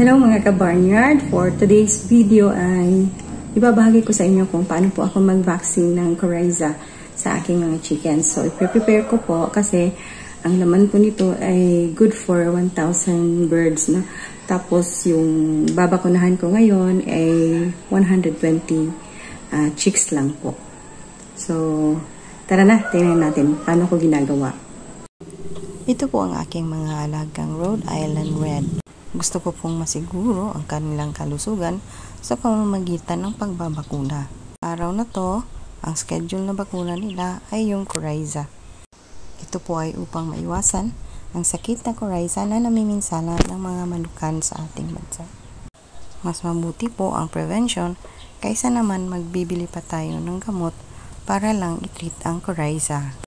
Hello mga ka-barnyard! For today's video ay ibabahagi ko sa inyo kung paano po ako mag-vaccine ng Coryza sa aking mga chickens. So, i-prepare ko po kasi ang laman po nito ay good for 1,000 birds. No? Tapos, yung babakunahan ko ngayon ay 120 uh, chicks lang po. So, tara na, tingnan natin paano ko ginagawa. Ito po ang aking mga alagang Rhode Island Red. Gusto ko pong masiguro ang kanilang kalusugan sa pamamagitan ng pagbabakuna. Araw na to, ang schedule na bakuna nila ay yung Coryza. Ito po ay upang maiwasan ang sakit na Coryza na namiminsala ng mga manukan sa ating bansa. Mas mabuti po ang prevention kaysa naman magbibili pa tayo ng gamot para lang itreat ang Coryza.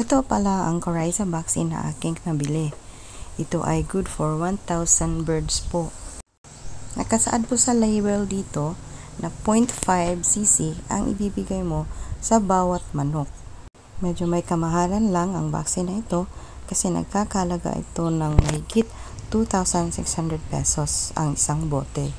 Ito pala ang Coryza vaccine na aking nabili. Ito ay good for 1,000 birds po. Nakasaad po sa label dito na 0.5 cc ang ibibigay mo sa bawat manok. Medyo may kamahalan lang ang vaccine na ito kasi nagkakalaga ito ng mahigit 2,600 pesos ang isang bote.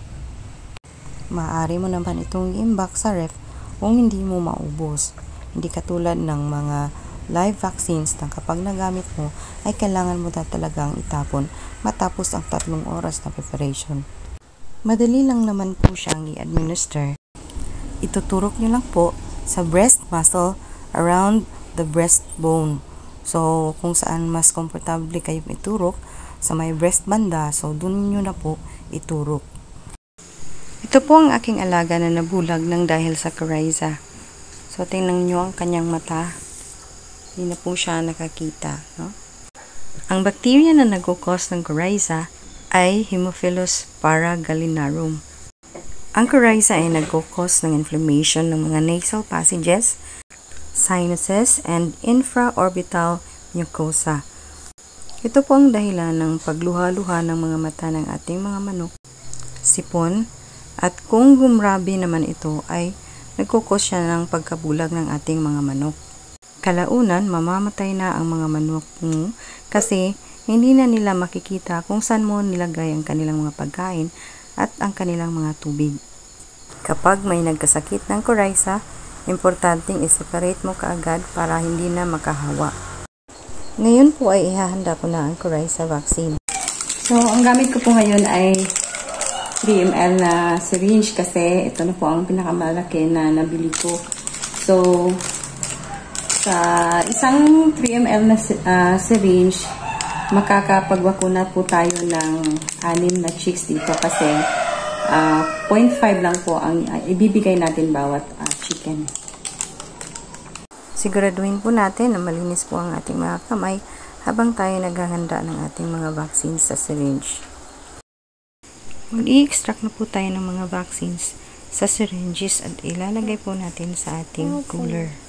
Maaari mo naman itong imbak sa ref kung hindi mo maubos. Hindi katulad ng mga live vaccines na kapag nagamit mo ay kailangan mo na talagang itapon matapos ang tatlong oras na preparation. Madali lang naman po siyang i-administer. Ituturok nyo lang po sa breast muscle around the breastbone. So, kung saan mas komportable kayong iturok, sa may breast banda, so dun nyo na po iturok. Ito po ang aking alaga na nabulag ng dahil sa coryza. So, tingnan nyo ang kanyang mata. Hindi na po siya nakakita. No? Ang bacteria na nagkukos ng coryza ay Haemophilus paragalinarum. Ang coryza ay nagkukos ng inflammation ng mga nasal passages, sinuses, and infraorbital mucosa. Ito po ang dahilan ng pagluha-luha ng mga mata ng ating mga manok, sipon, at kung gumrabi naman ito ay nagkukos siya ng pagkabulag ng ating mga manok. Kalaunan, mamamatay na ang mga manok mo kasi hindi na nila makikita kung saan mo nilagay ang kanilang mga pagkain at ang kanilang mga tubig. Kapag may nagkasakit ng coryza, importanteng i-separate mo kaagad para hindi na makahawa. Ngayon po ay ihahanda ko na ang coryza vaccine. So, ang gamit ko po ngayon ay 3 ml na syringe kasi ito na po ang pinakamalaki na nabili ko. So, sa isang 3 ml na uh, syringe, makakapagbakuna po tayo ng anim na chicks dito kasi uh, ah, 0.5 lang po ang uh, ibibigay natin bawat uh, chicken. Siguraduhin po natin na malinis po ang ating mga kamay habang tayo naghahanda ng ating mga vaccines sa syringe. Mag-i-extract na po tayo ng mga vaccines sa syringes at ilalagay po natin sa ating cooler.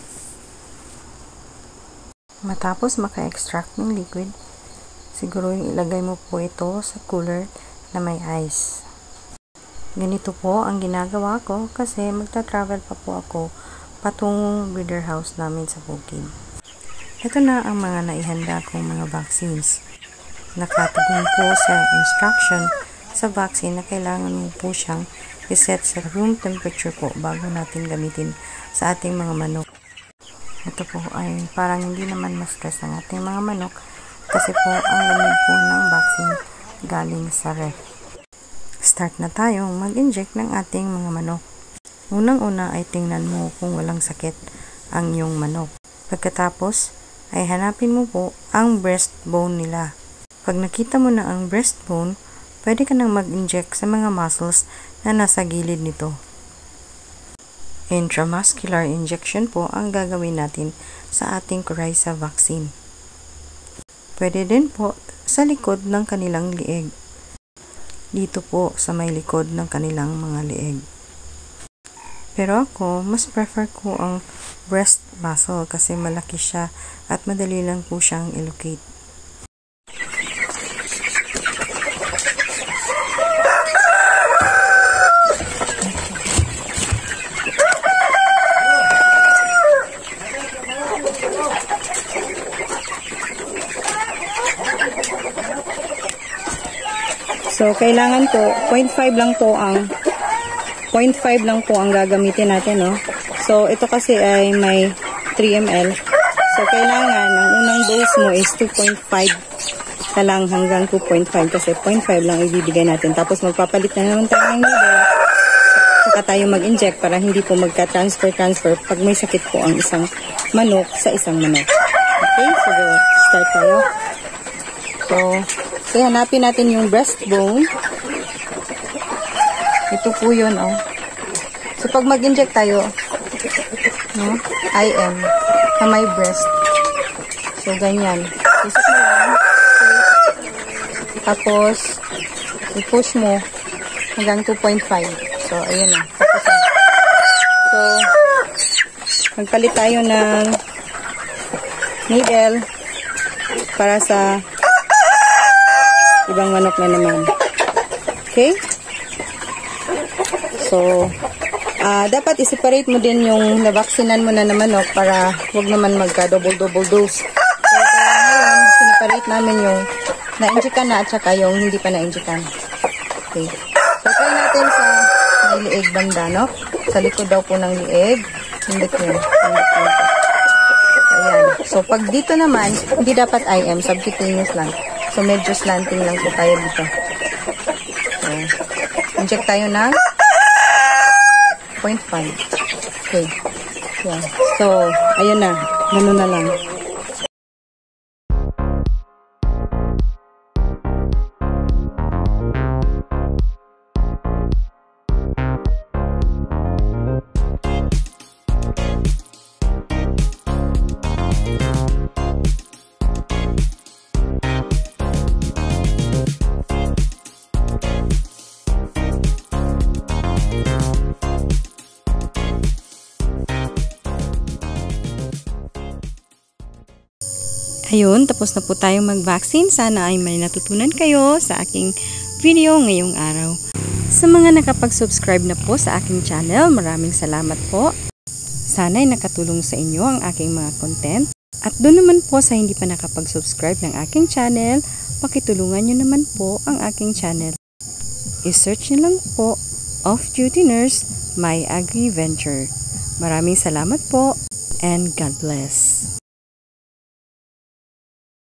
Matapos maka-extract ng liquid, siguro yung ilagay mo po ito sa cooler na may ice. Ganito po ang ginagawa ko kasi magta-travel pa po ako patungong breeder house namin sa bukid. Ito na ang mga naihanda kong mga vaccines. Nakatugon po sa instruction sa vaccine na kailangan mo po siyang iset sa room temperature po bago natin gamitin sa ating mga manok. Ito po ay parang hindi naman ma-stress ang ating mga manok kasi po ang lamig po ng vaccine galing sa ref. Start na tayong mag-inject ng ating mga manok. Unang-una ay tingnan mo kung walang sakit ang iyong manok. Pagkatapos ay hanapin mo po ang breastbone nila. Pag nakita mo na ang breastbone, pwede ka nang mag-inject sa mga muscles na nasa gilid nito. Intramuscular injection po ang gagawin natin sa ating coryza vaccine. Pwede din po sa likod ng kanilang lieg. Dito po sa may likod ng kanilang mga lieg. Pero ako, mas prefer ko ang breast muscle kasi malaki siya at madali lang po siyang ilocate. So, kailangan to, 0.5 lang po ang 0.5 lang po ang gagamitin natin, no? So, ito kasi ay may 3 ml. So, kailangan, ang unang dose mo is 2.5 na lang hanggang 2.5 kasi 0.5 lang ibibigay natin. Tapos, magpapalit na naman tayo ng needle. Saka tayo mag-inject para hindi po magka-transfer-transfer pag may sakit po ang isang manok sa isang manok. Okay? So, start tayo. So, so hanapin natin yung breastbone. Ito po yun, oh. So, pag mag-inject tayo, no, IM, sa my breast. So, ganyan. Isip mo lang. Tapos, i-push mo hanggang 2.5. So, ayan na. Tapos na. So, magpalit tayo ng needle para sa ibang manok na naman. Okay? So, uh, dapat i-separate mo din yung navaksinan mo na na manok para wag naman magka-double-double dose. So, kaya ngayon, sineparate namin yung na-injikan na at saka yung hindi pa na-injikan. Okay. So, try natin sa may liig banda, no? Sa likod daw po ng liig. Yun. Hindot yun. Ayan. So, pag dito naman, hindi dapat IM, subcutaneous lang. So, medyo slanting lang po tayo dito. So, inject tayo ng 0.5. Okay. Yeah. So, ayun na. Ganun na lang. Ayun, tapos na po tayong mag-vaccine. Sana ay may natutunan kayo sa aking video ngayong araw. Sa mga nakapag-subscribe na po sa aking channel, maraming salamat po. Sana ay nakatulong sa inyo ang aking mga content. At doon naman po sa hindi pa nakapag-subscribe ng aking channel, pakitulungan nyo naman po ang aking channel. I-search nyo lang po Off Duty Nurse My Agri Venture. Maraming salamat po and God bless.